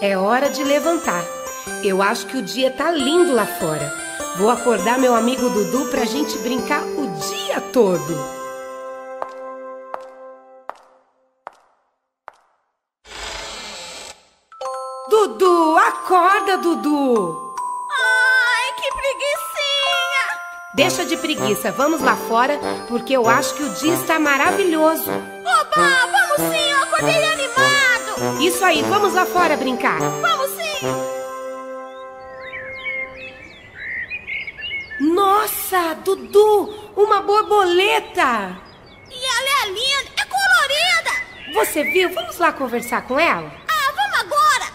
É hora de levantar. Eu acho que o dia tá lindo lá fora. Vou acordar meu amigo Dudu pra gente brincar o dia todo. Dudu, acorda, Dudu! Ai, que preguiçinha! Deixa de preguiça, vamos lá fora, porque eu acho que o dia está maravilhoso. Oba, vamos sim, eu acordei animado! Isso aí, vamos lá fora brincar. Vamos sim! Nossa, Dudu, uma borboleta! E ela é linda, é colorida! Você viu? Vamos lá conversar com ela? Ah, vamos agora!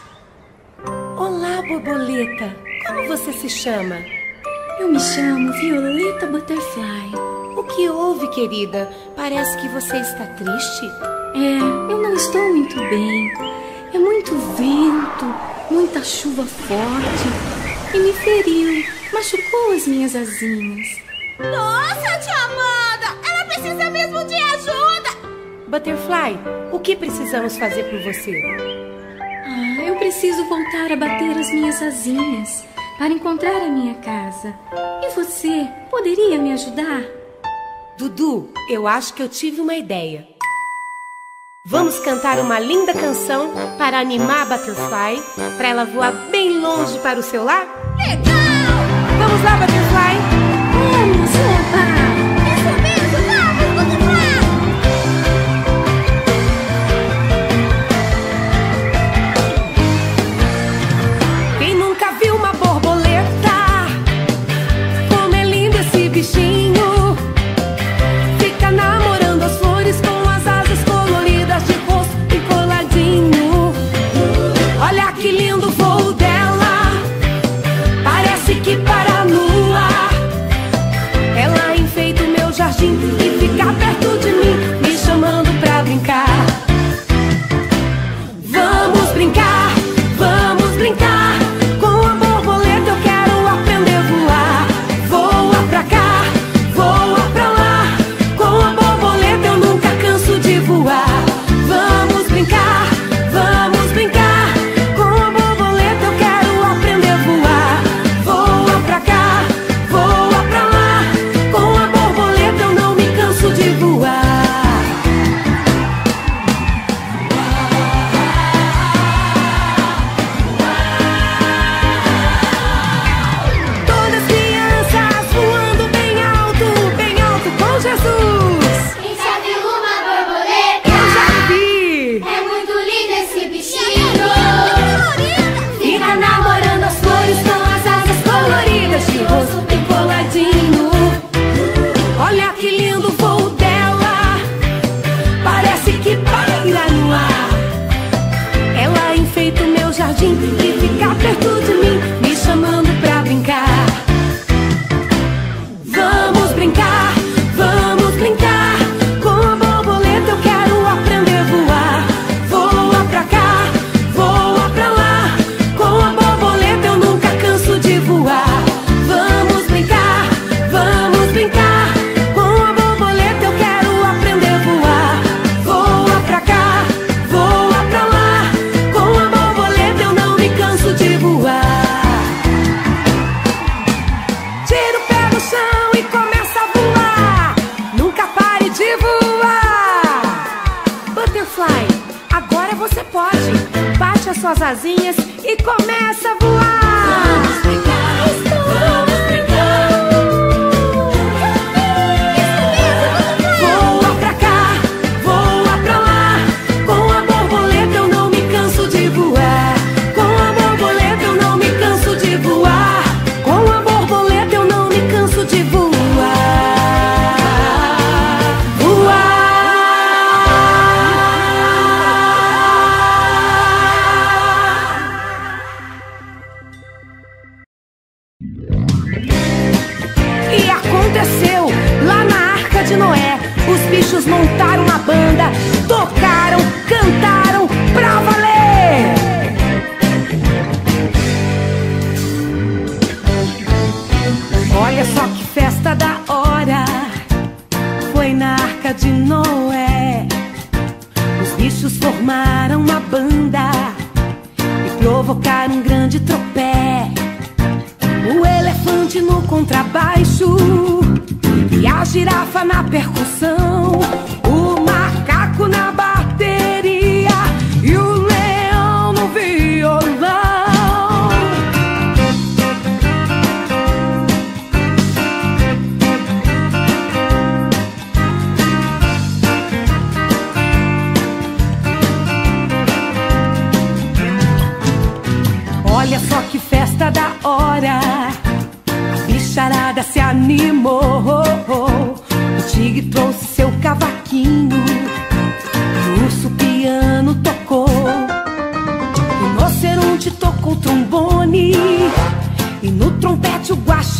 Olá, borboleta. Como você se chama? Eu me chamo Violeta Butterfly. O que houve, querida? Parece que você está triste. É, eu não estou muito bem. É muito vento, muita chuva forte. E me feriu, machucou as minhas asinhas. Nossa, tia Amanda! Ela precisa mesmo de ajuda! Butterfly, o que precisamos fazer por você? Ah, eu preciso voltar a bater as minhas asinhas para encontrar a minha casa. E você poderia me ajudar? Dudu, eu acho que eu tive uma ideia. Vamos cantar uma linda canção para animar a Butterfly, para ela voar bem longe para o seu lar? Legal! Vamos lá, Butterfly!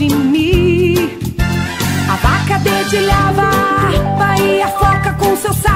definir. A vaca dedilhava, Bahia foca com seu saco.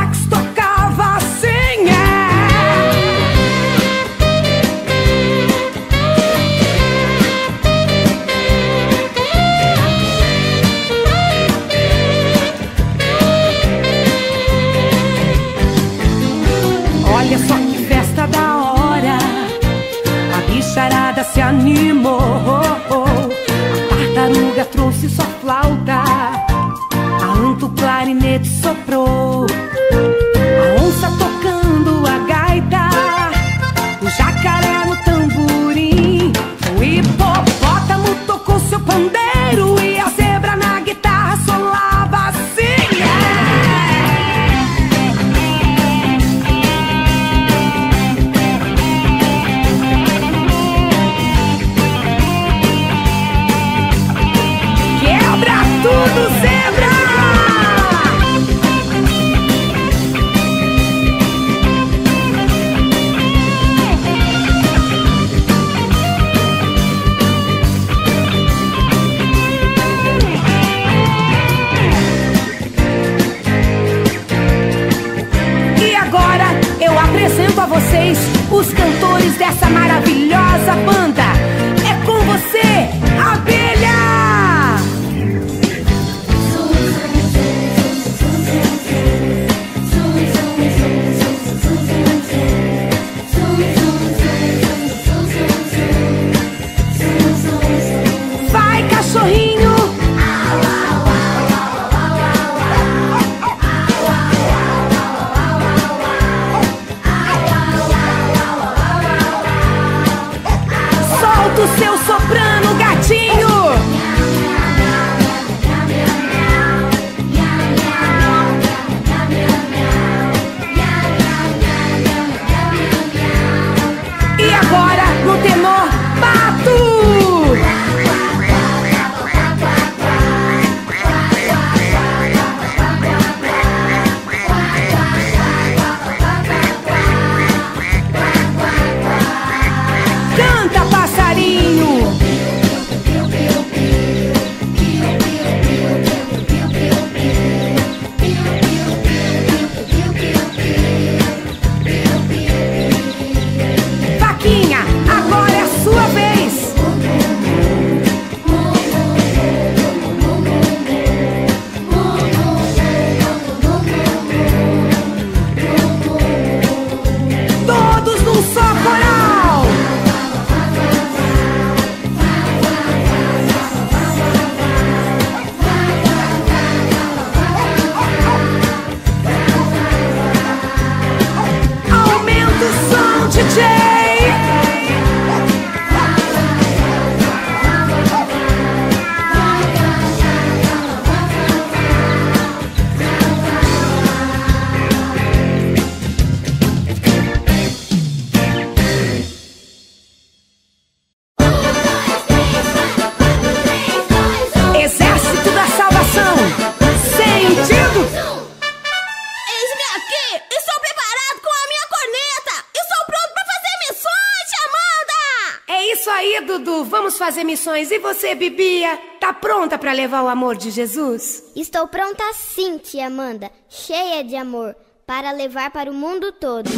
Fazer missões. E você, Bibia? Tá pronta para levar o amor de Jesus? Estou pronta sim, tia Amanda, cheia de amor, para levar para o mundo todo.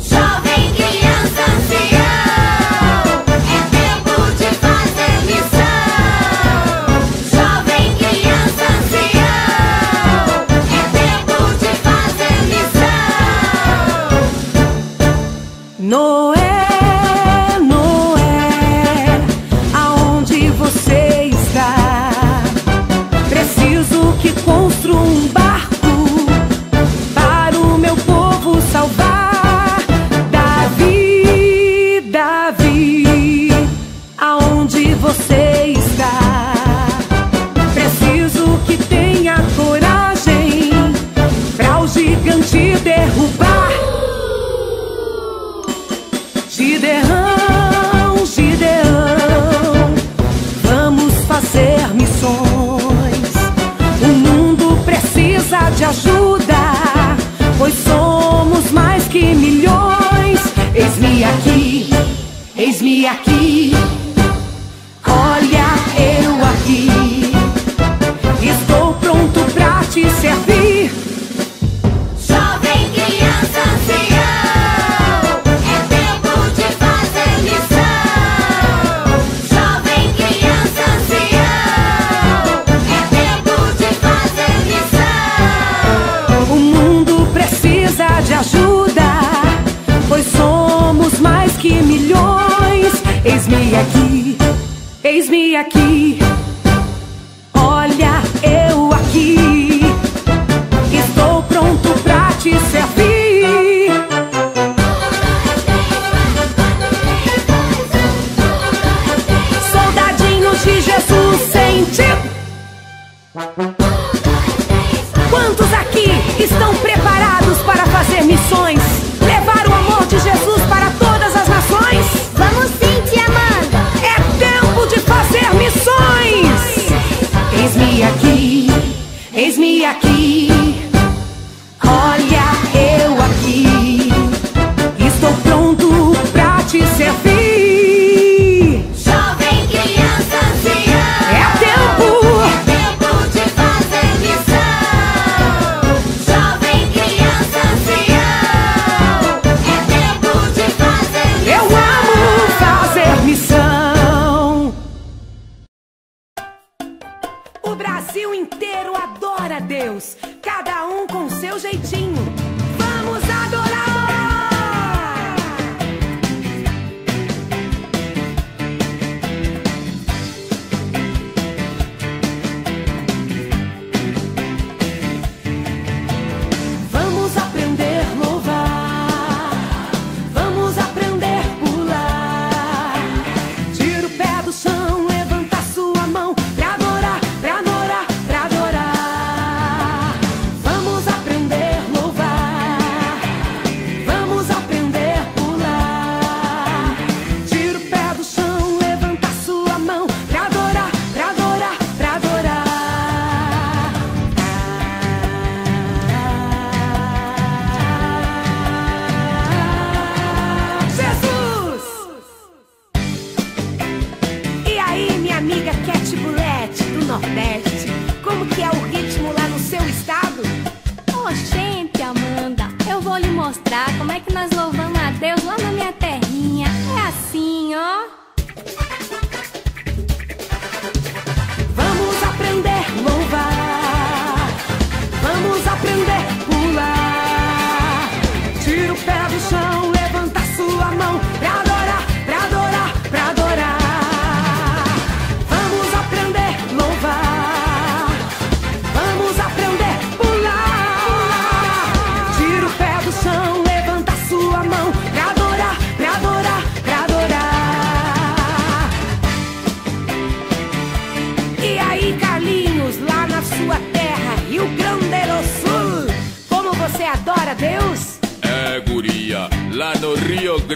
Jovem criança, se Gideão, Gideão, vamos fazer missões. O mundo precisa de ajuda, pois somos mais que milhões. Eis-me aqui, eis-me aqui.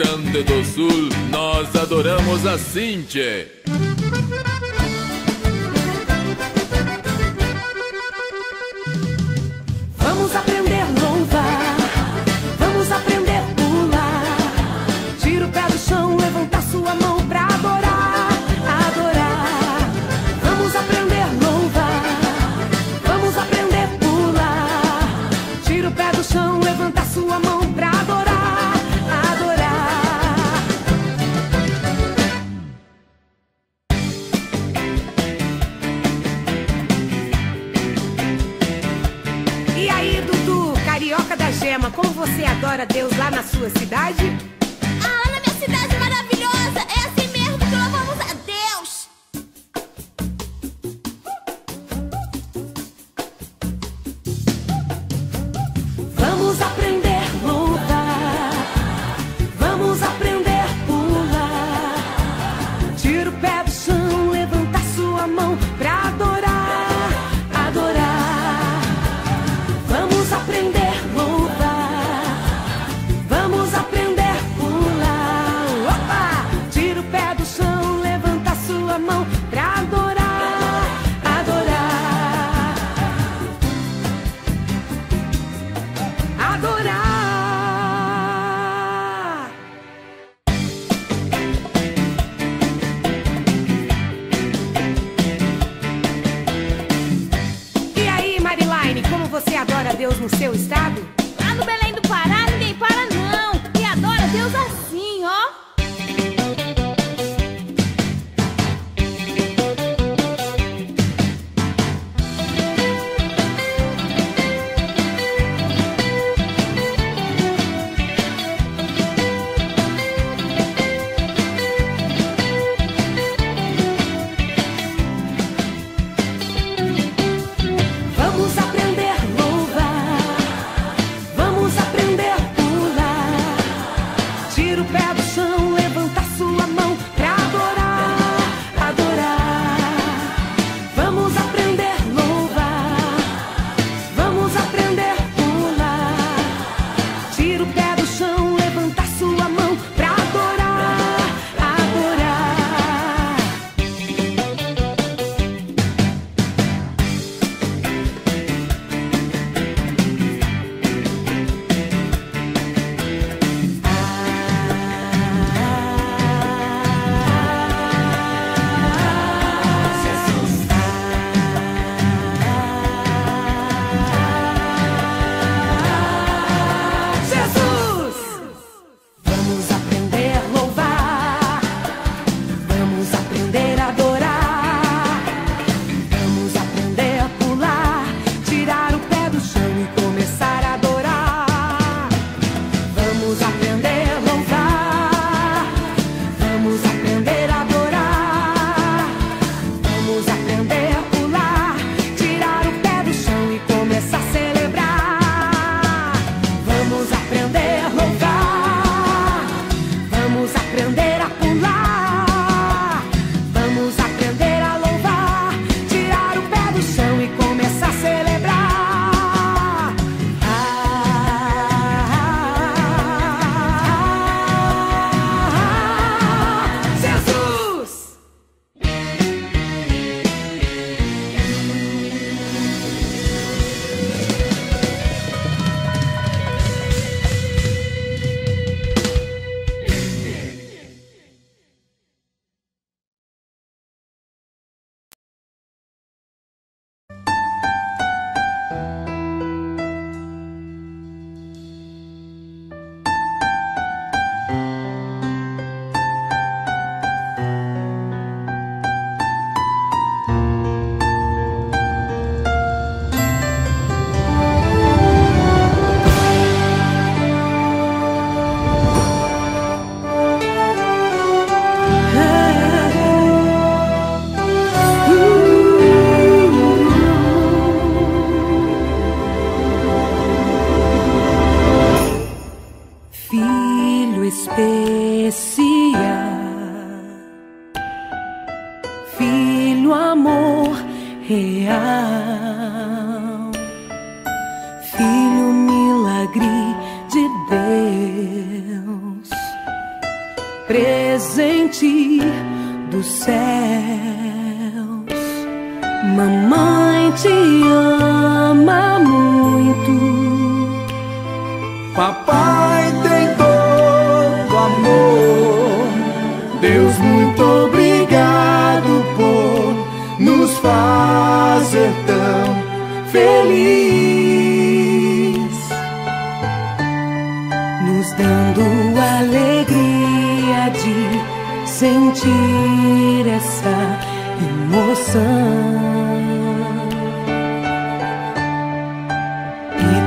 Grande do Sul, nós adoramos a Cintia.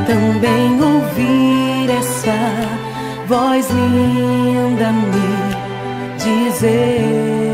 Também ouvir essa voz linda me dizer.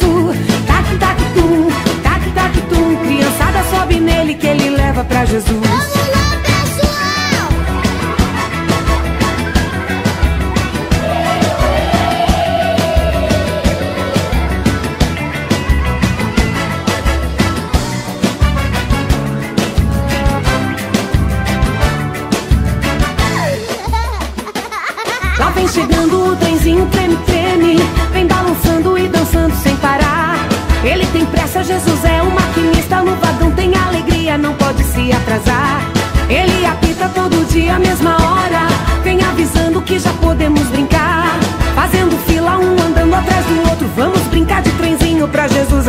balanço. Tac, tac, tum, tac, tac, tum. Criançada sobe nele que ele leva pra Jesus.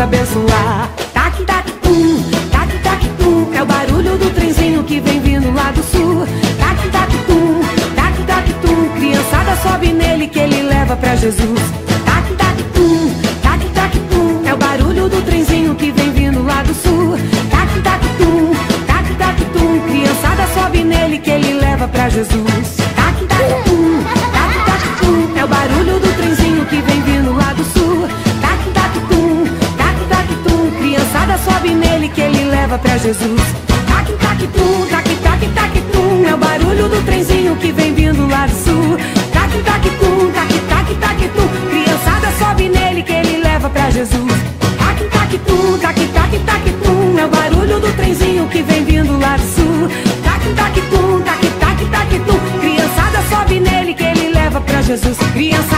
abençoar. Tac, tac, tum, tac, tac, tum. É o barulho do trenzinho que vem vindo lá do sul. Tac, tac, tum, tac, tac, tum. Criançada sobe nele que ele leva pra Jesus. Tac, tac, tum, tac, tac, tum. É o barulho do trenzinho que vem vindo lá do sul. Tac, tac, tum, tac, tac, tum. Criançada sobe nele que ele leva pra Jesus. leva pra Jesus. Tac, tac, tum, tac, tac, tac, tum. É o barulho do trenzinho que vem vindo lá do sul. Tac, tac, tum, tac, tac, tac, tum. Criançada sobe nele que ele leva pra Jesus. Tac, tac, tum, tac, tac, tac, tum. É o barulho do trenzinho que vem vindo lá do sul. Tac, tac, tum, tac, tac, tac, tum. Criançada sobe nele que ele leva pra Jesus. Criança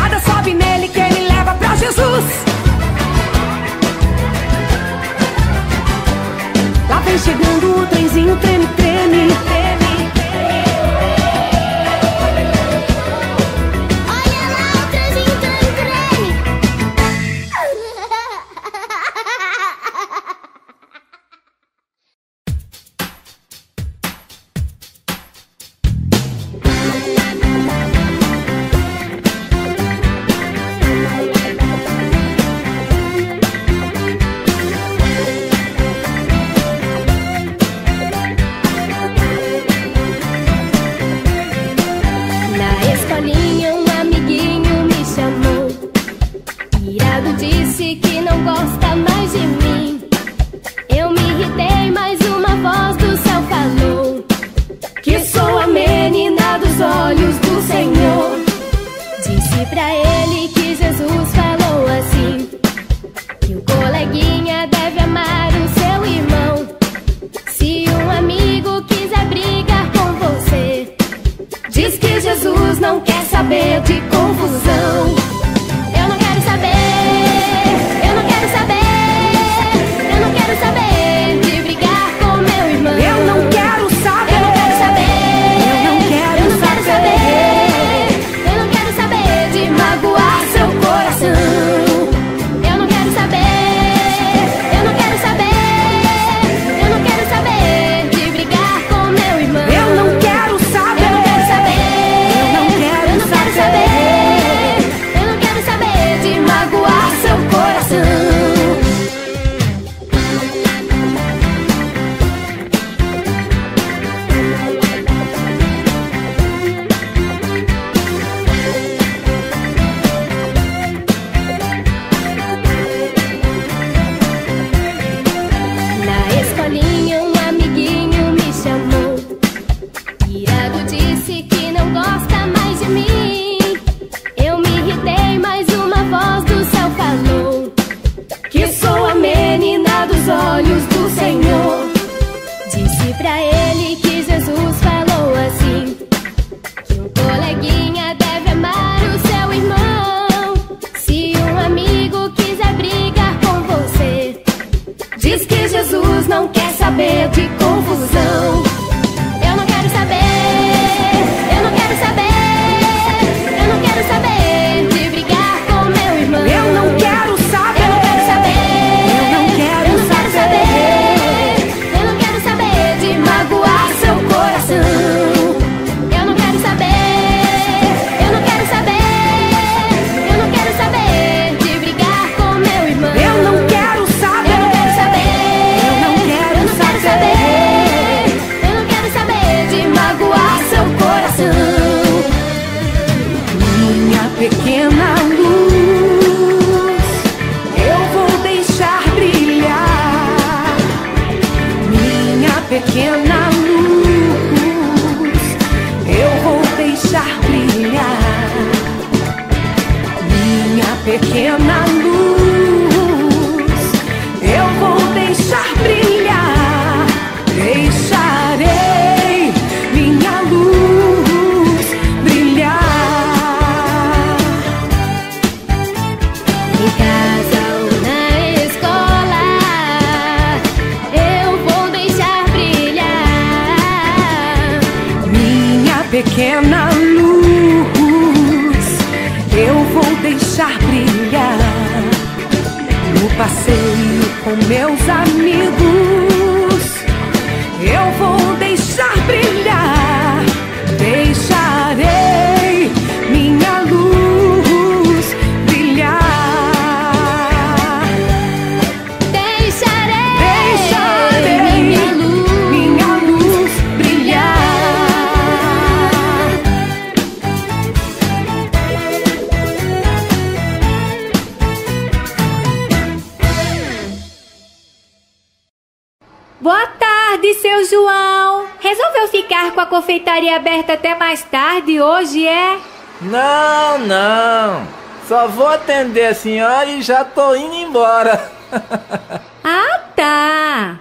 confeitaria aberta até mais tarde hoje, é? Não, não. Só vou atender a senhora e já tô indo embora. Ah, tá.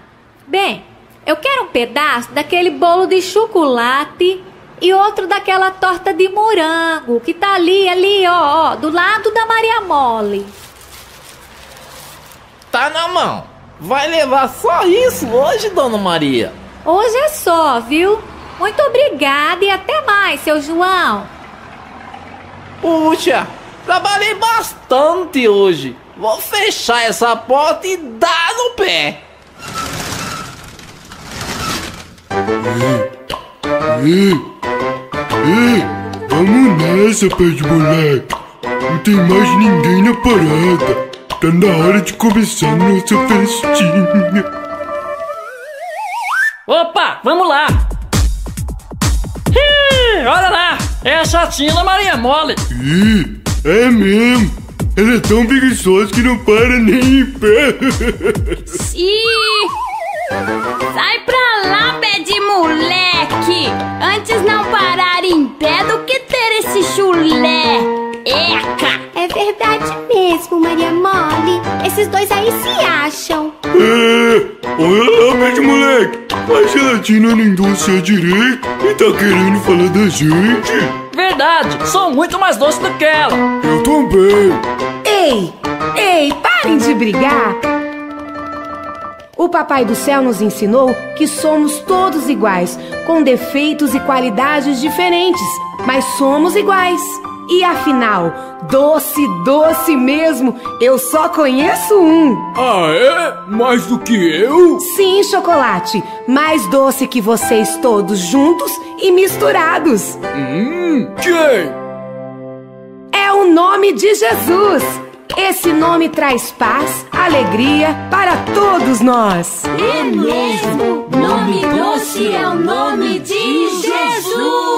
Bem, eu quero um pedaço daquele bolo de chocolate e outro daquela torta de morango que tá ali, ali, ó, ó, do lado da Maria Mole. Tá na mão. Vai levar só isso hoje, dona Maria. Hoje é só, viu? Muito obrigada e até mais, seu João. Puxa, trabalhei bastante hoje. Vou fechar essa porta e dar no pé. Ei, ei, vamos nessa, pé de moleque. Não tem mais ninguém na parada. Tá na hora de começar nossa festinha. Opa, vamos lá! Olha lá! É a chatinha Maria Mole! Ih, é mesmo. Ela é tão preguiçosa que não para nem em pé. Ih! Sai pra lá, pé de moleque! Antes não parar em pé do que ter esse chulé! Eca! É verdade mesmo, Maria Mole. Esses dois aí se acham. É, olha lá, de moleque. A gelatina nem doce é direito e tá querendo falar da gente. Verdade, sou muito mais doce do que ela! Eu também. Ei, ei, parem de brigar! O Papai do Céu nos ensinou que somos todos iguais, com defeitos e qualidades diferentes, mas somos iguais. E afinal, doce, doce mesmo, eu só conheço um. Ah, é? Mais do que eu? Sim, chocolate, mais doce que vocês todos juntos e misturados. Hum, quem? É o nome de Jesus. Esse nome traz paz, alegria para todos nós. É mesmo! Nome doce é o nome de Jesus!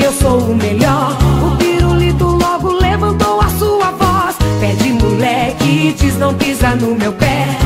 Eu sou o melhor. O pirulito logo levantou a sua voz. Pé de moleque diz não pisa no meu pé.